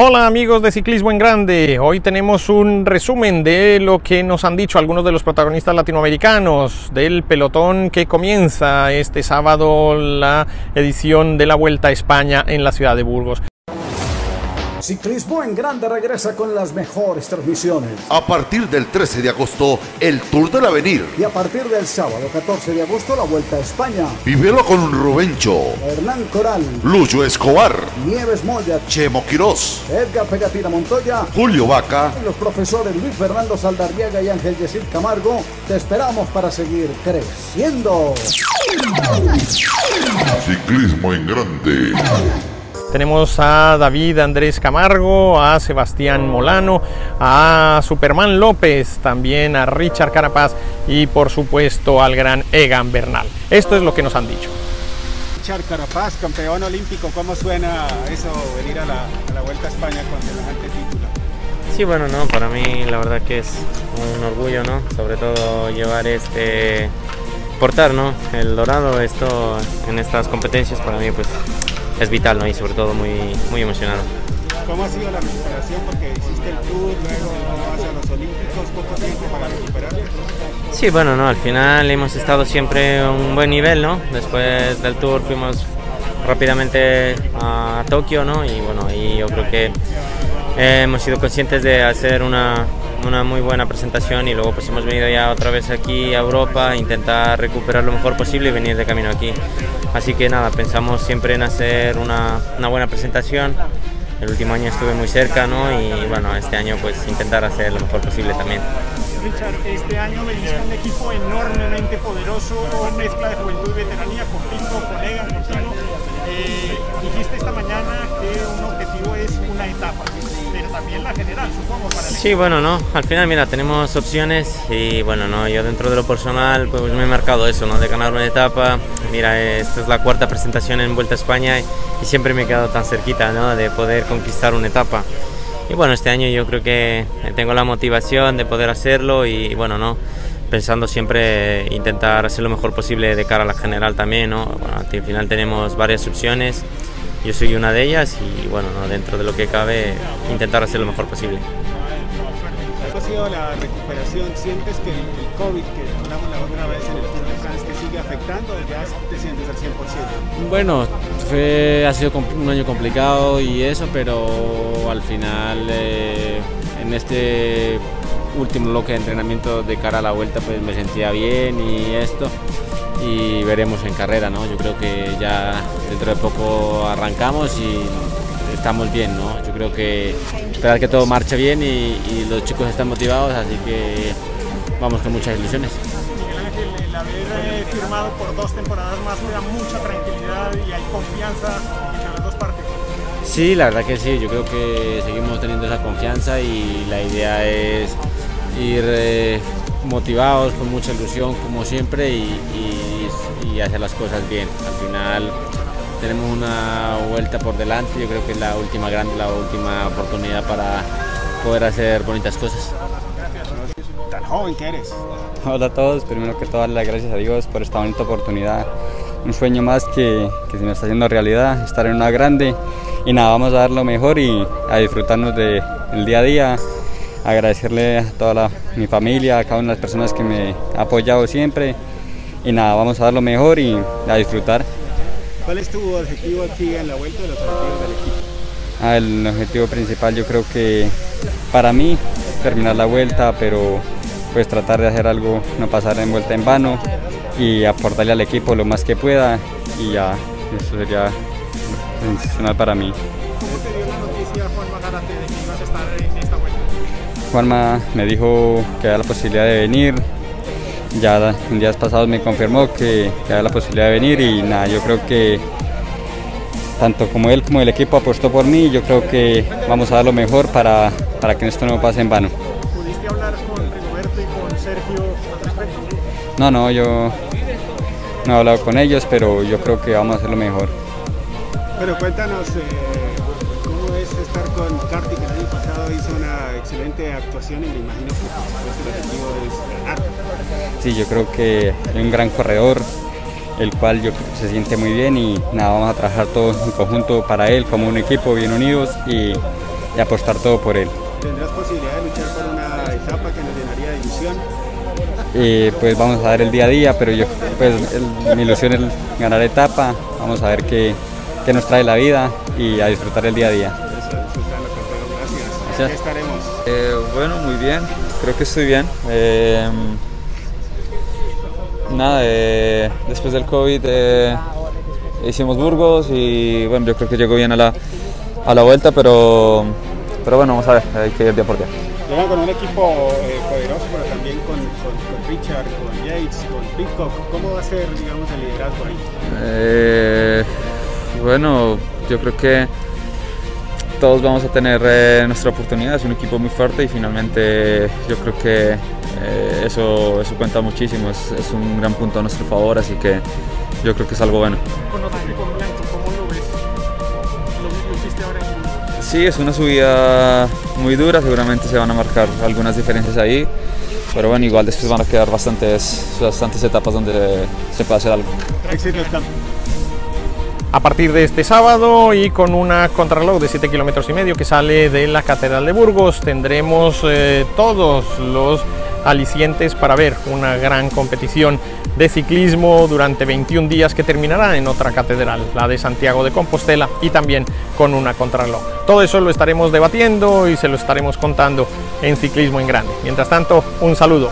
Hola amigos de Ciclismo en Grande, hoy tenemos un resumen de lo que nos han dicho algunos de los protagonistas latinoamericanos del pelotón que comienza este sábado la edición de la Vuelta a España en la ciudad de Burgos. Ciclismo en Grande regresa con las mejores transmisiones. A partir del 13 de agosto, el Tour del Avenir. Y a partir del sábado 14 de agosto, la Vuelta a España. Vívelo con Rubencho, Hernán Coral, Lucho Escobar, Nieves Moya, Chemo Quirós, Edgar Pegatina Montoya, Julio Vaca. y los profesores Luis Fernando Saldarriaga y Ángel Yesid Camargo. Te esperamos para seguir creciendo. Ciclismo en Grande. Tenemos a David Andrés Camargo, a Sebastián Molano, a Superman López, también a Richard Carapaz y por supuesto al gran Egan Bernal. Esto es lo que nos han dicho. Richard Carapaz, campeón olímpico, ¿cómo suena eso, venir a la, a la Vuelta a España con semejante título? Sí, bueno, no, para mí la verdad que es un orgullo, ¿no? Sobre todo llevar este, portar, ¿no? El dorado, esto en estas competencias para mí pues es vital, ¿no? Y sobre todo muy, muy emocionado. ¿Cómo ha sido la recuperación? Porque hiciste el tour, luego vas a los olímpicos, poco tiempo para recuperar. Sí, bueno, no, al final hemos estado siempre a un buen nivel, ¿no? Después del tour fuimos rápidamente a Tokio, ¿no? Y bueno, ahí yo creo que eh, hemos sido conscientes de hacer una, una muy buena presentación y luego pues hemos venido ya otra vez aquí a Europa, a intentar recuperar lo mejor posible y venir de camino aquí. Así que nada, pensamos siempre en hacer una, una buena presentación. El último año estuve muy cerca, ¿no? Y bueno, este año pues intentar hacer lo mejor posible también. Richard, este año venís con un equipo enormemente poderoso, mezcla de juventud y veteranía, con Pinto, con Egan, contigo. Eh, dijiste esta mañana que un objetivo es una etapa, pero también la general, supongo, para el Sí, bueno, no, al final mira, tenemos opciones y bueno, no, yo dentro de lo personal pues me he marcado eso, ¿no? De ganar una etapa. Mira, esta es la cuarta presentación en Vuelta a España y, y siempre me he quedado tan cerquita, ¿no? De poder conquistar una etapa. Y bueno, este año yo creo que tengo la motivación de poder hacerlo y bueno, no, pensando siempre intentar hacer lo mejor posible de cara a la general también, ¿no? Bueno, al final tenemos varias opciones, yo soy una de ellas y bueno, ¿no? dentro de lo que cabe intentar hacer lo mejor posible. ¿Cómo ha sido la recuperación? ¿Sientes que el, el COVID, que hablamos la otra vez en el Tour de France, te sigue afectando o ya te sientes al 100%? Bueno, fue, ha sido un año complicado y eso, pero al final eh, en este último bloque de entrenamiento de cara a la vuelta pues me sentía bien y esto y veremos en carrera, ¿no? Yo creo que ya dentro de poco arrancamos y estamos bien, ¿no? Yo creo que esperar que todo marche bien y, y los chicos están motivados, así que vamos con muchas ilusiones. Miguel Ángel, el haber eh, firmado por dos temporadas más te da mucha tranquilidad y hay confianza entre las dos partes. Sí, la verdad que sí, yo creo que seguimos teniendo esa confianza y la idea es ir eh, motivados, con mucha ilusión como siempre y, y- y hacer las cosas bien. Al final tenemos una vuelta por delante, yo creo que es la última grande, la última oportunidad para poder hacer bonitas cosas. Tan joven que eres. Hola a todos, primero que todo darle las gracias a Dios por esta bonita oportunidad. Un sueño más que, que se me está haciendo realidad, estar en una grande. Y nada, vamos a dar lo mejor y a disfrutarnos del día a día. Agradecerle a toda la- mi familia, a cada una de las personas que me ha apoyado siempre. Y nada, vamos a dar lo mejor y a disfrutar. ¿Cuál es tu objetivo aquí en la Vuelta de los objetivos del equipo? Ah, el objetivo principal yo creo que para mí terminar la vuelta, pero pues tratar de hacer algo, no pasar en vuelta en vano y aportarle al equipo lo más que pueda y ya, eso sería sensacional para mí. ¿Cómo te dio la noticia Juan Magarate de Juanma me dijo que había la posibilidad de venir, ya en días pasados me confirmó que, que había la posibilidad de venir y nada, yo creo que tanto como él como el equipo apostó por mí, yo creo que vamos a dar lo mejor para, para que esto no pase en vano. ¿Pudiste hablar con Rigoberto y con Sergio al respecto? No, no, yo no he hablado con ellos, pero yo creo que vamos a hacer lo mejor. Bueno, cuéntanos eh, cómo es estar con excelente actuación y me imagino que por el objetivo es ganar. Sí, yo creo que hay un gran corredor, el cual yo creo que se siente muy bien y nada, vamos a trabajar todos en conjunto para él como un equipo bien unidos y, y apostar todo por él. ¿Tendrás posibilidad de luchar por una etapa que nos llenaría de ilusión? Y pues vamos a ver el día a día, pero yo pues el- mi ilusión es ganar etapa, vamos a ver qué, qué nos trae la vida y a disfrutar el día a día. Eso, eso está lo campeón, gracias. Gracias. Eh, bueno, muy bien, creo que estoy bien. Eh, nada, eh, después del COVID eh, hicimos Burgos y bueno, yo creo que llegó bien a la, a la vuelta, pero, pero bueno, vamos a ver, hay que ir día por día. Llegan con un equipo eh, poderoso, pero también con, con, con Richard, con Yates, con Pitcock. ¿Cómo va a ser, digamos, el liderazgo ahí? Eh, bueno, yo creo que todos vamos a tener eh, nuestra oportunidad, es un equipo muy fuerte y finalmente yo creo que eh, eso, eso cuenta muchísimo, es, es un gran punto a nuestro favor, así que yo creo que es algo bueno. Sí, es una subida muy dura, seguramente se van a marcar algunas diferencias ahí, pero bueno, igual después van a quedar bastantes, bastantes etapas donde se puede hacer algo. A partir de este sábado y con una contrarreloj de 7 kilómetros y medio que sale de la Catedral de Burgos tendremos eh, todos los alicientes para ver una gran competición de ciclismo durante 21 días que terminará en otra catedral, la de Santiago de Compostela y también con una contrarreloj. Todo eso lo estaremos debatiendo y se lo estaremos contando en Ciclismo en Grande. Mientras tanto, un saludo